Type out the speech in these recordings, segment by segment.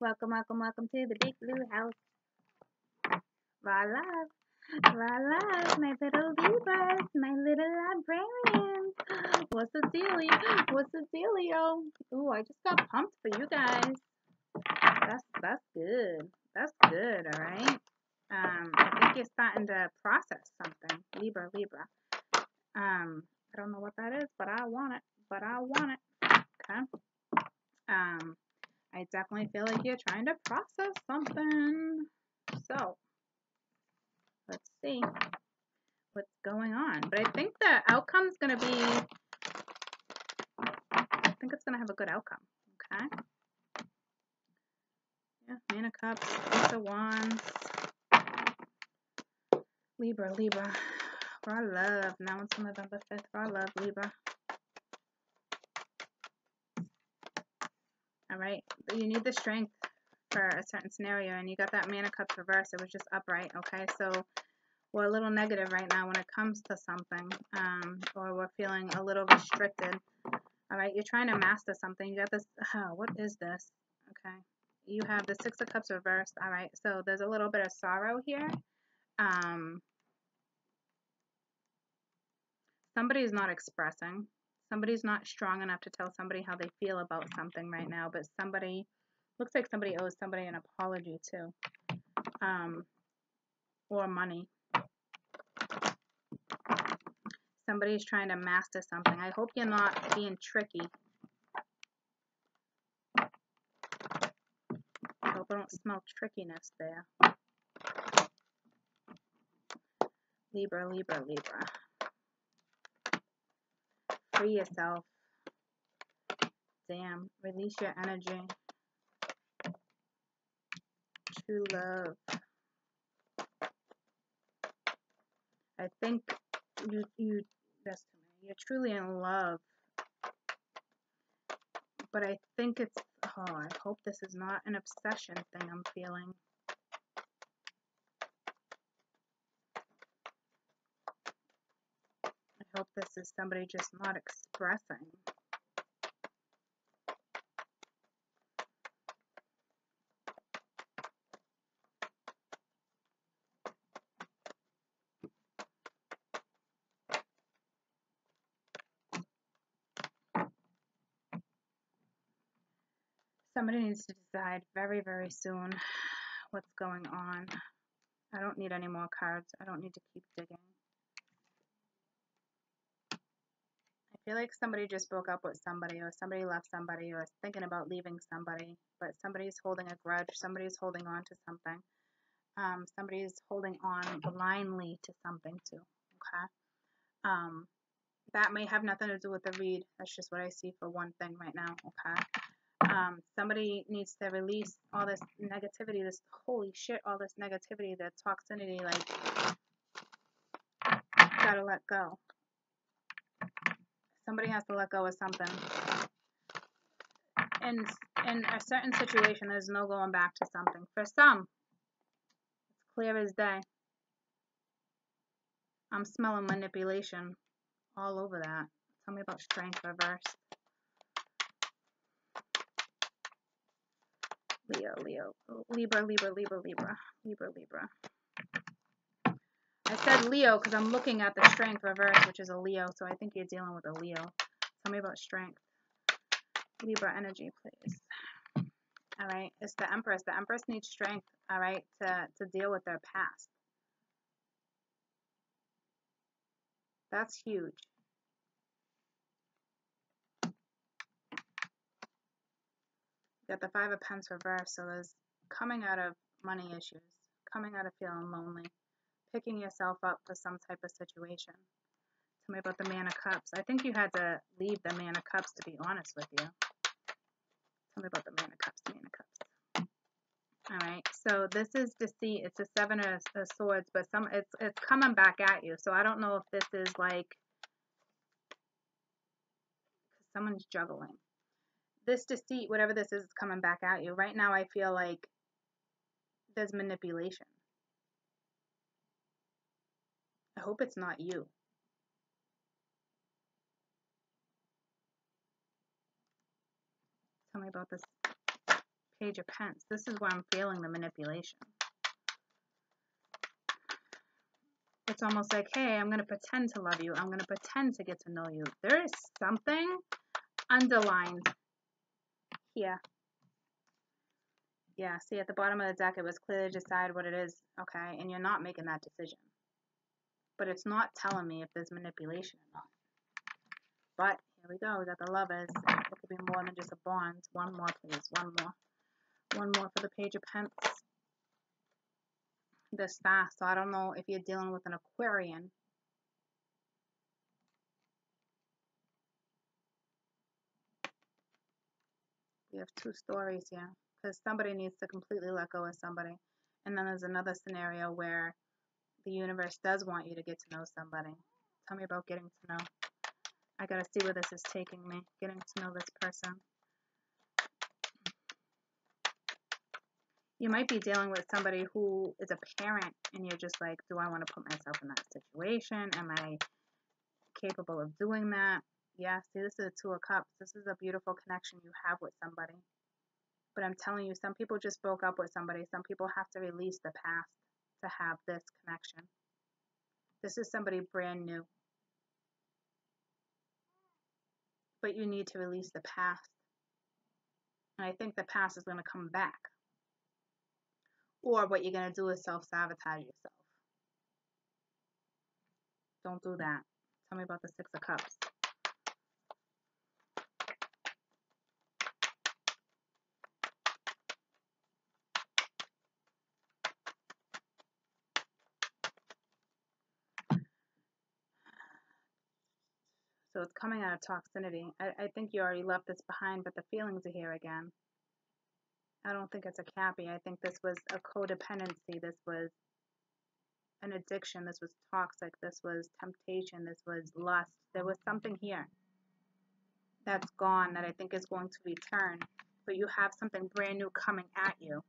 Welcome, welcome, welcome to the big blue house. Raw love. Raw love, my little Libras, my little librarians. What's the dealio? What's the dealio? Ooh, I just got pumped for you guys. That's that's good. That's good, alright? Um, I think you're starting to process something. Libra, Libra. Um, I don't know what that is, but I want it. But I want it. Okay. Um, I definitely feel like you're trying to process something. So, let's see what's going on. But I think the outcome's going to be, I think it's going to have a good outcome. Okay. Yeah, Man of Cups, Ace of Wands, Libra, Libra. Raw love. Now it's November 5th. Raw love, Libra. Right. But you need the strength for a certain scenario, and you got that Man of Cups reverse. It was just upright. Okay. So we're a little negative right now when it comes to something, um, or we're feeling a little restricted. All right. You're trying to master something. You got this. Oh, what is this? Okay. You have the Six of Cups reversed. All right. So there's a little bit of sorrow here. Um, is not expressing. Somebody's not strong enough to tell somebody how they feel about something right now, but somebody looks like somebody owes somebody an apology too. Um, or money. Somebody's trying to master something. I hope you're not being tricky. I hope I don't smell trickiness there. Libra, Libra, Libra. Free yourself. Damn. Release your energy. True love. I think you you that's too many. You're truly in love. But I think it's oh, I hope this is not an obsession thing I'm feeling. Hope this is somebody just not expressing. Somebody needs to decide very, very soon what's going on. I don't need any more cards. I don't need to keep digging. I feel like somebody just broke up with somebody or somebody left somebody or is thinking about leaving somebody, but somebody's holding a grudge. Somebody's holding on to something. Um, somebody's holding on blindly to something too. Okay. Um, that may have nothing to do with the read. That's just what I see for one thing right now. Okay um, somebody needs to release all this negativity, this holy shit, all this negativity, the toxicity, like, gotta let go. Somebody has to let go of something. In, in a certain situation, there's no going back to something. For some, it's clear as day. I'm smelling manipulation all over that. Tell me about strength reverse. Leo, Leo, Libra, Libra, Libra, Libra, Libra, Libra. I said Leo because I'm looking at the strength reverse, which is a Leo, so I think you're dealing with a Leo. Tell me about strength. Libra energy, please. All right, it's the Empress. The Empress needs strength, all right, to, to deal with their past. That's huge. got the Five of Pence reversed, so there's coming out of money issues, coming out of feeling lonely, picking yourself up for some type of situation. Tell me about the Man of Cups. I think you had to leave the Man of Cups, to be honest with you. Tell me about the Man of Cups, Man of Cups. All right, so this is deceit. It's a seven of, of swords, but some it's it's coming back at you. So I don't know if this is like someone's juggling this deceit, whatever this is, is coming back at you. Right now, I feel like there's manipulation. I hope it's not you. Tell me about this Page of Pence. This is where I'm feeling the manipulation. It's almost like, hey, I'm going to pretend to love you. I'm going to pretend to get to know you. There is something underlined here. Yeah, see at the bottom of the deck, it was clearly decide what it is, okay? And you're not making that decision. But it's not telling me if there's manipulation or not. But here we go. We got the lovers. It could be more than just a bond. One more, please. One more. One more for the page of pence. The star. So I don't know if you're dealing with an Aquarian. We have two stories here because somebody needs to completely let go of somebody. And then there's another scenario where the universe does want you to get to know somebody. Tell me about getting to know. I gotta see where this is taking me, getting to know this person. You might be dealing with somebody who is a parent and you're just like, do I want to put myself in that situation? Am I capable of doing that? Yeah, see, this is a Two of Cups. This is a beautiful connection you have with somebody. But I'm telling you, some people just broke up with somebody. Some people have to release the past to have this connection. This is somebody brand new. But you need to release the past. And I think the past is going to come back. Or what you're going to do is self sabotage yourself. Don't do that. Tell me about the Six of Cups. So it's coming out of toxicity. I, I think you already left this behind, but the feelings are here again. I don't think it's a cappy. I think this was a codependency. This was an addiction. This was toxic. This was temptation. This was lust. There was something here that's gone that I think is going to return. But you have something brand new coming at you.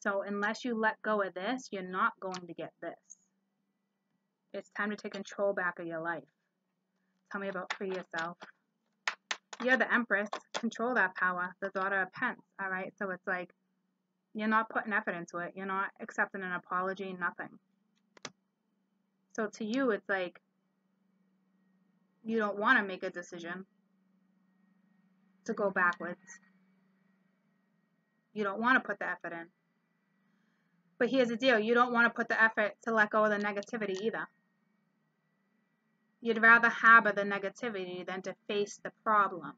So unless you let go of this, you're not going to get this. It's time to take control back of your life. Tell me about free yourself. You're the Empress. Control that power. The daughter of Pence. All right. So it's like you're not putting effort into it. You're not accepting an apology. Nothing. So to you, it's like you don't want to make a decision to go backwards. You don't want to put the effort in. But here's the deal you don't want to put the effort to let go of the negativity either. You'd rather harbor the negativity than to face the problem.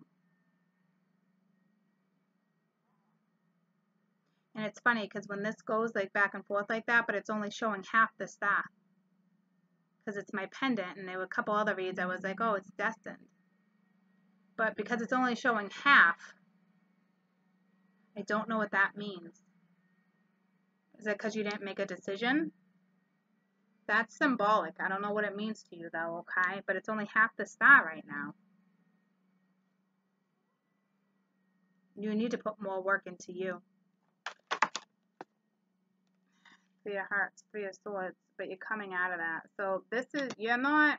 And it's funny because when this goes like back and forth like that, but it's only showing half the staff. Because it's my pendant, and there were a couple other reads I was like, oh, it's destined. But because it's only showing half, I don't know what that means. Is it because you didn't make a decision? That's symbolic. I don't know what it means to you, though, okay? But it's only half the star right now. You need to put more work into you. Three of hearts, three of swords, but you're coming out of that. So this is, you're not,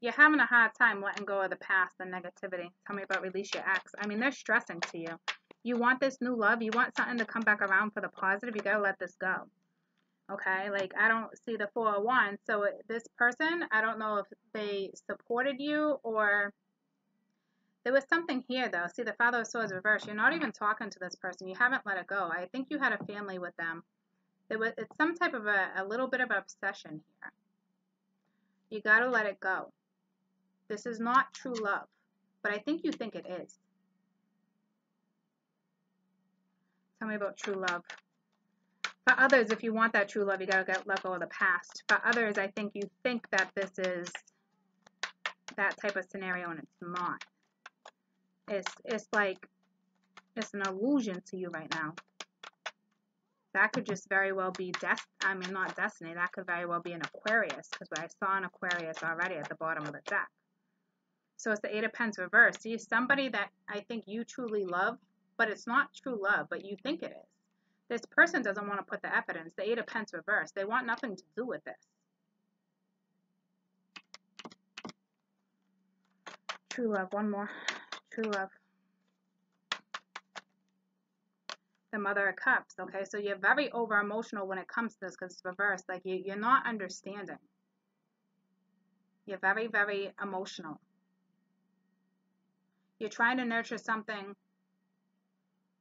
you're having a hard time letting go of the past, the negativity. Tell me about release your ex. I mean, they're stressing to you. You want this new love. You want something to come back around for the positive. You got to let this go okay? Like i don't see the 401 so this person i don't know if they supported you or there was something here though. See the father of swords reverse you're not even talking to this person. You haven't let it go. I think you had a family with them. There was it's some type of a, a little bit of obsession here. You got to let it go. This is not true love but i think you think it is. Tell me about true love for others, if you want that true love, you gotta get, let go of the past. For others, I think you think that this is that type of scenario, and it's not. It's it's like it's an illusion to you right now. That could just very well be death. I mean, not destiny. That could very well be an Aquarius, because I saw an Aquarius already at the bottom of the deck. So it's the Eight of Pens reversed. See, somebody that I think you truly love, but it's not true love, but you think it is. This person doesn't want to put the evidence. The Eight of Pence reversed. They want nothing to do with this. True love. One more. True love. the Mother of Cups. Okay, so you're very over emotional when it comes to this because it's reversed. Like you, you're not understanding. You're very, very emotional. You're trying to nurture something.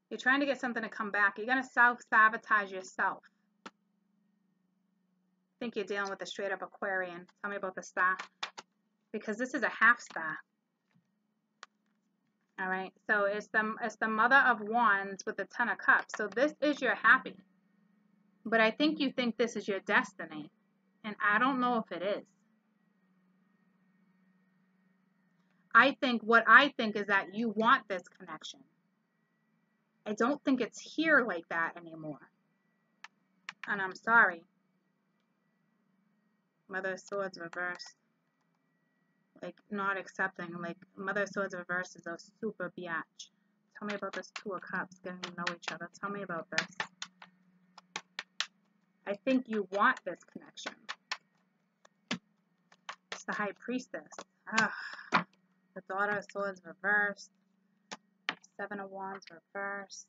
You're trying to get something to come back. You're going to self sabotage yourself. I think you're dealing with a straight up Aquarian. Tell me about the star. Because this is a half star. All right, so it's the, it's the Mother of Wands with the Ten of Cups. So this is your happy. But I think you think this is your destiny. And I don't know if it is. I think what I think is that you want this connection. I don't think it's here like that anymore. And I'm sorry. Mother Swords reversed like not accepting. Like Mother Swords reversed is a super biatch. Tell me about this Two of Cups, getting to know each other. Tell me about this. I think you want this connection. It's the High Priestess. Ah, the Daughter of Swords reversed. Seven of Wands reversed.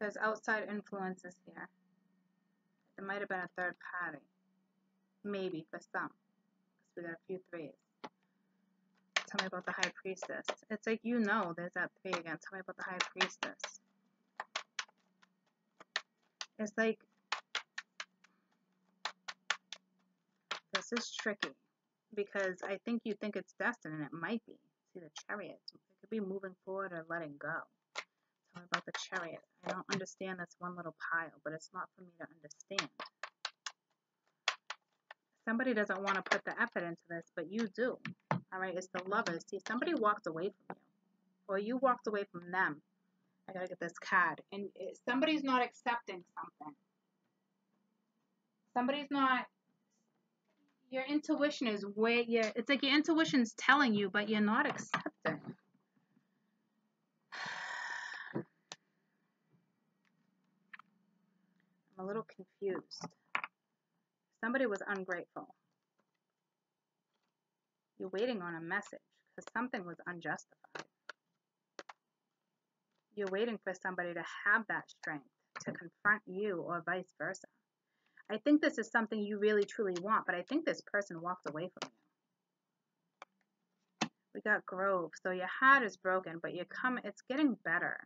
There's outside influences here. There might have been a third party. Maybe for some. Because we got a few threes. Tell me about the High Priestess. It's like you know there's that three again. Tell me about the High Priestess. It's like this is tricky because I think you think it's destined and it might be. See the chariot. It could be moving forward or letting go. Tell me about the chariot. I don't understand this one little pile, but it's not for me to understand. Somebody doesn't want to put the effort into this, but you do. All right, it's the lovers. See, somebody walked away from you, or you walked away from them. I gotta get this card, and it, somebody's not accepting something. Somebody's not. Your intuition is where. It's like your intuition's telling you, but you're not accepting. I'm a little confused. Somebody was ungrateful. You're waiting on a message because something was unjustified. You're waiting for somebody to have that strength to confront you or vice versa. I think this is something you really truly want, but I think this person walked away from you. We got Grove. So your heart is broken, but you come it's getting better.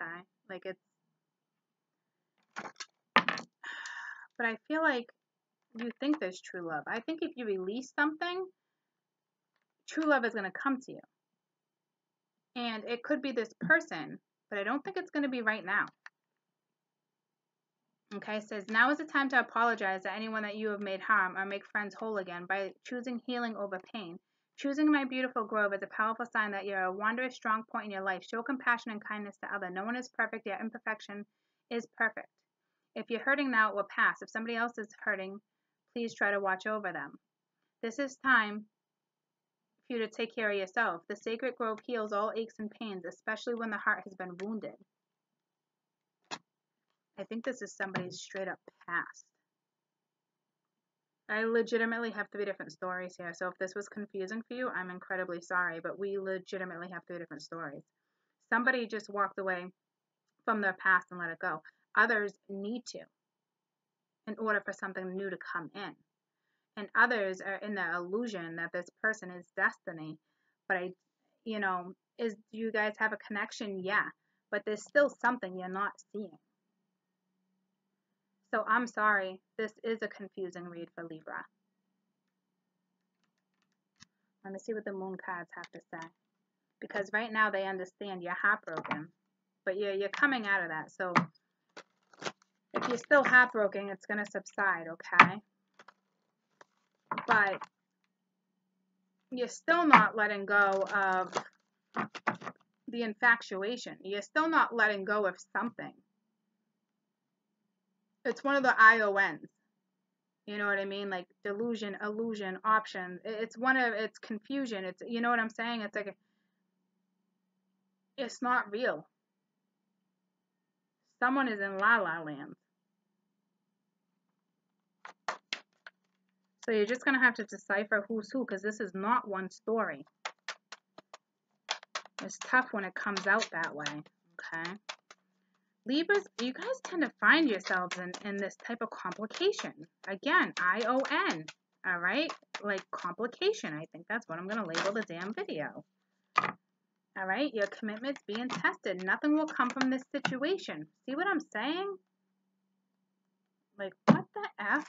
Okay? Like it's but I feel like you think there's true love. I think if you release something, true love is going to come to you. And it could be this person, but I don't think it's going to be right now. Okay, says, now is the time to apologize to anyone that you have made harm or make friends whole again by choosing healing over pain. Choosing my beautiful grove is a powerful sign that you're a wondrous, strong point in your life. Show compassion and kindness to others. No one is perfect, yet imperfection is perfect. If you're hurting now, it will pass. If somebody else is hurting, please try to watch over them. This is time for you to take care of yourself. The sacred grove heals all aches and pains, especially when the heart has been wounded. I think this is somebody's straight up past. I legitimately have three different stories here, so if this was confusing for you, I'm incredibly sorry, but we legitimately have three different stories. Somebody just walked away from their past and let it go. Others need to in order for something new to come in. And others are in the illusion that this person is destiny. But I, you know, is do you guys have a connection? Yeah. But there's still something you're not seeing. So I'm sorry, this is a confusing read for Libra. Let me see what the moon cards have to say. Because right now they understand you're heartbroken. But you're, you're coming out of that. So if you're still heartbroken, it's going to subside, okay? But you're still not letting go of the infatuation. You're still not letting go of something. It's one of the IONs. You know what I mean? Like delusion, illusion, option. It's one of it's confusion. It's you know what I'm saying? It's like a, it's not real. Someone is in la la land. So you're just going to have to decipher who's who because this is not one story. It's tough when it comes out that way, okay? Libras, you guys tend to find yourselves in, in this type of complication. Again, I-O-N, all right? Like complication, I think that's what I'm going to label the damn video. All right, your commitment's being tested. Nothing will come from this situation. See what I'm saying? Like, what the F?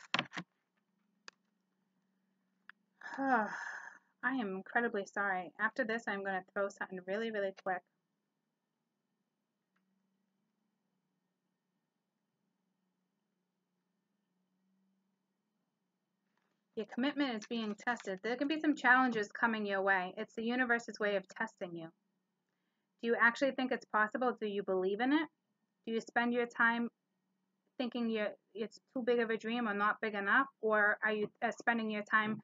I am incredibly sorry. After this, I'm going to throw something really, really quick. Your commitment is being tested. There can be some challenges coming your way. It's the universe's way of testing you. Do you actually think it's possible? Do you believe in it? Do you spend your time thinking you it's too big of a dream or not big enough? Or are you uh, spending your time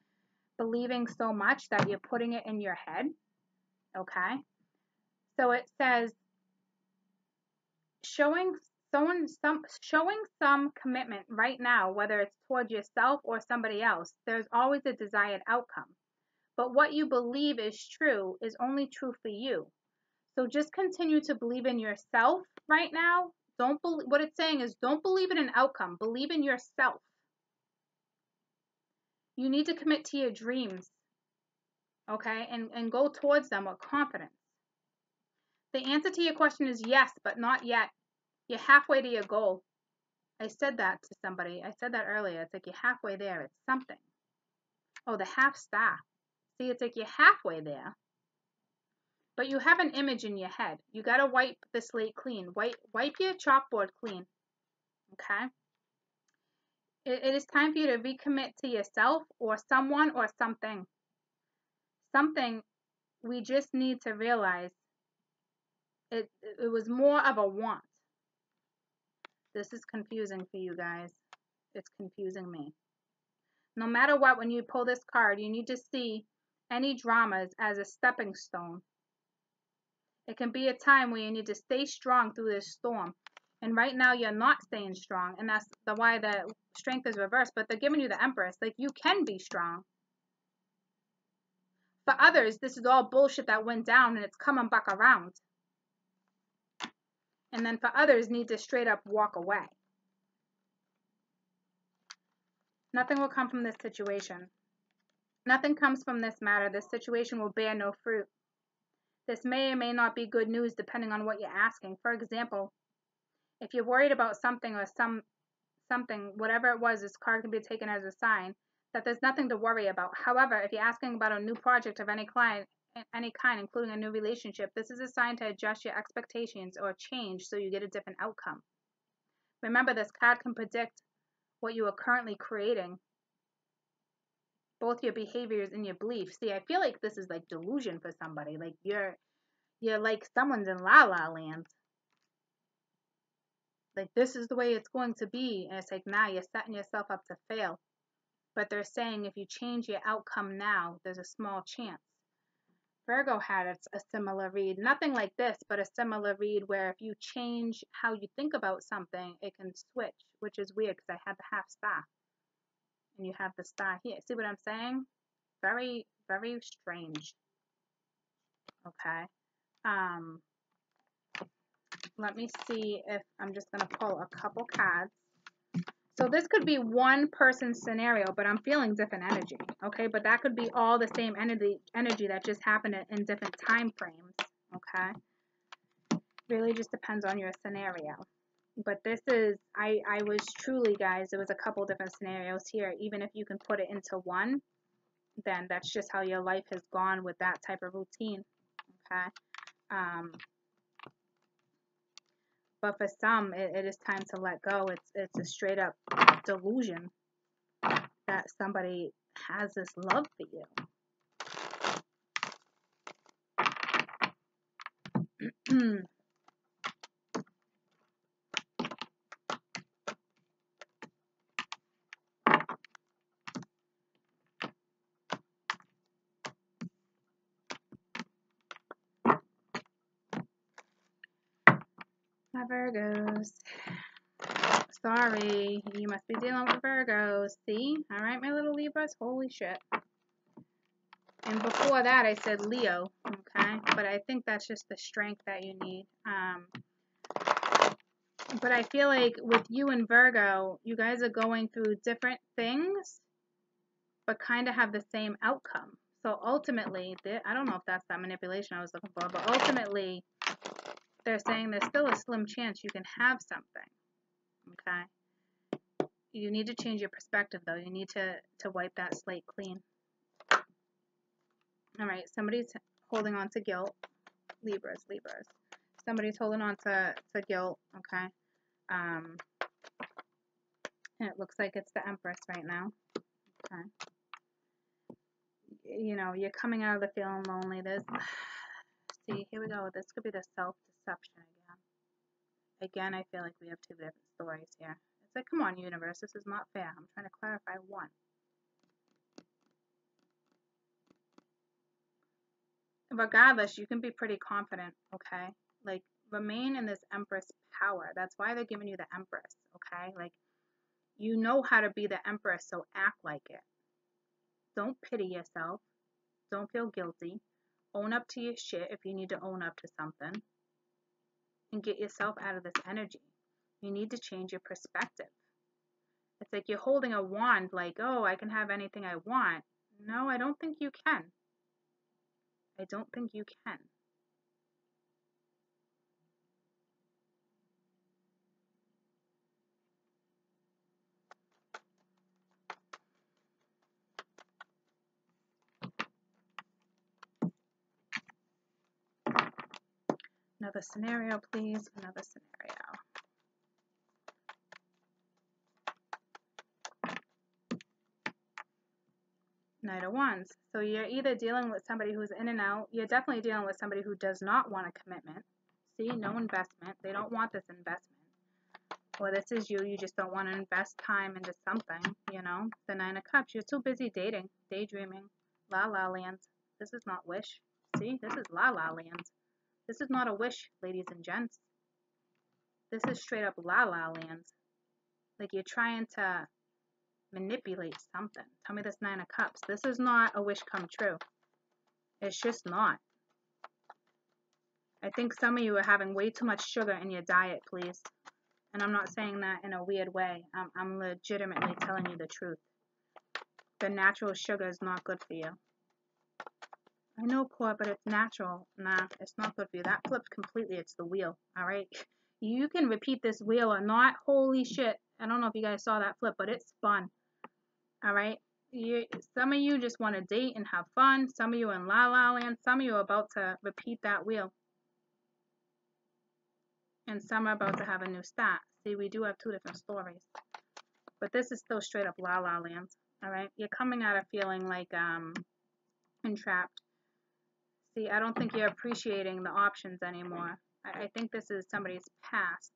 believing so much that you're putting it in your head? Okay. So it says showing someone some showing some commitment right now, whether it's towards yourself or somebody else, there's always a desired outcome. But what you believe is true is only true for you. So just continue to believe in yourself right now. Don't believe what it's saying is don't believe in an outcome, believe in yourself. You need to commit to your dreams. Okay? And and go towards them with confidence. The answer to your question is yes, but not yet. You're halfway to your goal. I said that to somebody. I said that earlier. It's like you're halfway there. It's something. Oh, the half star. See, it's like you're halfway there. But you have an image in your head. You got to wipe the slate clean. Wipe, wipe your chalkboard clean. Okay? It, it is time for you to recommit to yourself or someone or something. Something we just need to realize it, it was more of a want. This is confusing for you guys. It's confusing me. No matter what, when you pull this card, you need to see any dramas as a stepping stone. It can be a time where you need to stay strong through this storm. And right now you're not staying strong, and that's the why the strength is reversed. But they're giving you the Empress. Like you can be strong. For others, this is all bullshit that went down and it's coming back around and then for others need to straight up walk away. Nothing will come from this situation. Nothing comes from this matter. This situation will bear no fruit. This may or may not be good news depending on what you're asking. For example, if you're worried about something or some something, whatever it was, this card can be taken as a sign that there's nothing to worry about. However, if you're asking about a new project of any client, any kind, including a new relationship, this is a sign to adjust your expectations or change so you get a different outcome. Remember, this card can predict what you are currently creating, both your behaviors and your beliefs. See, I feel like this is like delusion for somebody. Like you're, you're like someone's in la la land. Like this is the way it's going to be, and it's like now nah, you're setting yourself up to fail. But they're saying if you change your outcome now, there's a small chance. Virgo had a, similar read. Nothing like this, but a similar read where if you change how you think about something, it can switch, which is weird because I had the half star. And you have the star here. See what I'm saying? Very, very strange. Okay. Um, let me see if I'm just going to pull a couple cards. So this could be one person scenario, but I'm feeling different energy, okay? But that could be all the same energy energy that just happened in different time frames, okay? Really just depends on your scenario. But this is, I, I was truly, guys, there was a couple different scenarios here. Even if you can put it into one, then that's just how your life has gone with that type of routine, okay? Um, but for some, it, it is time to let go. It's it's a straight up delusion that somebody has this love for you. My Virgos. Sorry, you must be dealing with Virgos. See? All right, my little Libras. Holy shit. And before that, I said Leo. okay? But I think that's just the strength that you need. Um, but I feel like with you and Virgo, you guys are going through different things, but kind of have the same outcome. So ultimately, I don't know if that's that manipulation I was looking for, but ultimately, they're saying there's still a slim chance you can have something. Okay? You need to change your perspective, though. You need to, to wipe that slate clean. All right, somebody's holding on to guilt. Libras, Libras. Somebody's holding on to, to guilt, okay? Um, and it looks like it's the Empress right now. Okay. You know, you're coming out of the feeling lonely. There's, see, here we go. This could be the self-deception again. Again, I feel like we have two different stories here. Like, come on, universe, this is not fair. I'm trying to clarify one. Regardless, you can be pretty confident, okay? Like, remain in this Empress power. That's why they're giving you the Empress, okay? Like, you know how to be the Empress, so act like it. Don't pity yourself. Don't feel guilty. Own up to your shit if you need to own up to something. And get yourself out of this energy. You need to change your perspective. It's like you're holding a wand, like, oh, I can have anything I want. No, I don't think you can. I don't think you can. Another scenario, please. Another scenario. Knight of Wands. So you're either dealing with somebody who's in and out. You're definitely dealing with somebody who does not want a commitment. See, no uh-huh. investment. They don't want this investment. Or this is you. You just don't want to invest time into something, you know. The Nine of Cups. You're too busy dating, daydreaming, la la lands. This is not wish. See, this is la la lands. This is not a wish, ladies and gents. This is straight up la la lands. Like you're trying to manipulate something. Tell me this Nine of Cups. This is not a wish come true. It's just not. I think some of you are having way too much sugar in your diet, please. And I'm not saying that in a weird way. I'm, I'm legitimately telling you the truth. The natural sugar is not good for you. I know, poor, but it's natural. Nah, it's not good for you. That flipped completely. It's the wheel, all right? You can repeat this wheel or not. Holy shit. I don't know if you guys saw that flip, but it spun. All right? You, some of you just want to date and have fun. Some of you in La La Land. Some of you are about to repeat that wheel. And some are about to have a new start. See, we do have two different stories. But this is still straight up La La Land. All right? You're coming out of feeling like um, entrapped See, I don't think you're appreciating the options anymore. I, I think this is somebody's past.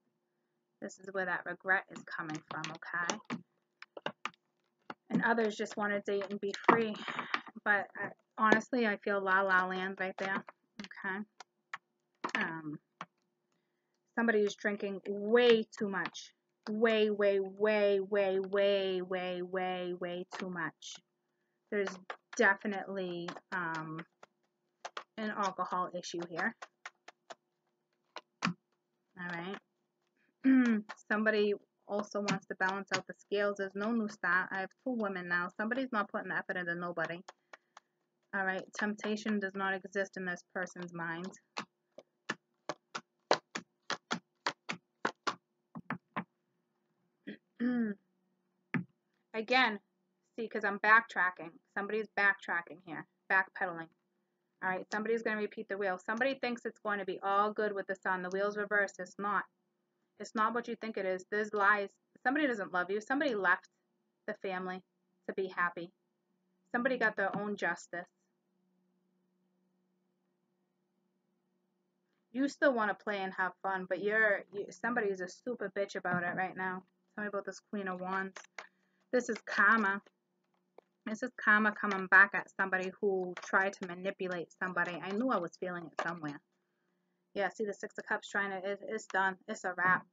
This is where that regret is coming from, okay? And others just want to date and be free. But I, honestly, I feel la la land right there, okay? Um, somebody is drinking way too much. Way, way, way, way, way, way, way, way too much. There's definitely um, an alcohol issue here. All right. Somebody also wants to balance out the scales. There's no new start. I have two women now. Somebody's not putting effort into nobody. All right. Temptation does not exist in this person's mind. Again, see, because I'm backtracking. Somebody's backtracking here, backpedaling. All right, somebody's going to repeat the wheel. Somebody thinks it's going to be all good with the sun. The wheel's reversed. It's not. It's not what you think it is. There's lies. Somebody doesn't love you. Somebody left the family to be happy. Somebody got their own justice. You still want to play and have fun, but you're you, somebody's a super bitch about it right now. Tell me about this Queen of Wands. This is karma. This is karma coming back at somebody who tried to manipulate somebody. I knew I was feeling it somewhere. Yeah, see the Six of Cups trying to, it, it's done. It's a wrap.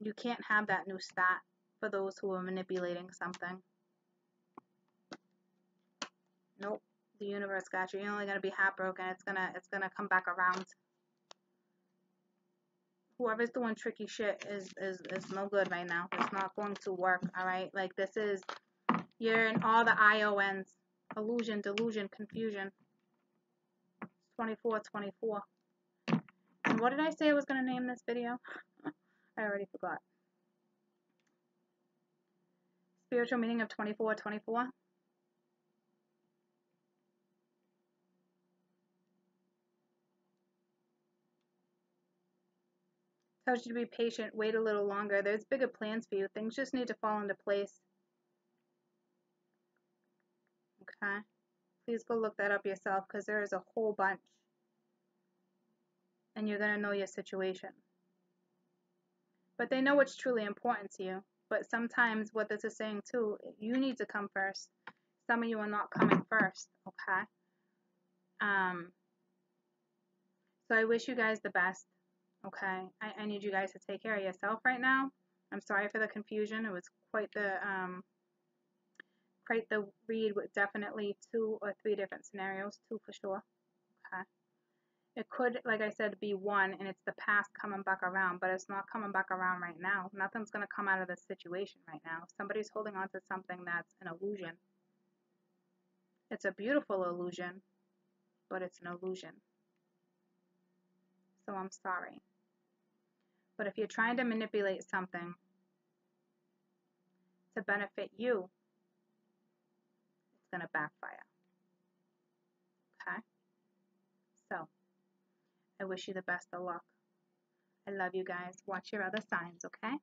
You can't have that new stat for those who are manipulating something. Nope. The universe got you. You're only gonna be heartbroken. It's gonna it's gonna come back around. Whoever's doing tricky shit is is is no good right now. It's not going to work. All right. Like this is you're in all the IONs. Illusion, delusion, confusion. 24, 24. And what did I say I was going to name this video? I already forgot. Spiritual meaning of 24, 24. Tells you to be patient, wait a little longer. There's bigger plans for you. Things just need to fall into place. Okay? Please go look that up yourself because there is a whole bunch. And you're going to know your situation. But they know what's truly important to you. But sometimes what this is saying too, you need to come first. Some of you are not coming first, okay? Um, so I wish you guys the best, okay? I, I need you guys to take care of yourself right now. I'm sorry for the confusion. It was quite the um, quite the read with definitely two or three different scenarios, two for sure. Okay. It could, like I said, be one and it's the past coming back around, but it's not coming back around right now. Nothing's going to come out of this situation right now. Somebody's holding on to something that's an illusion. It's a beautiful illusion, but it's an illusion. So I'm sorry. But if you're trying to manipulate something to benefit you, going to backfire. Okay? So, I wish you the best of luck. I love you guys. Watch your other signs, okay?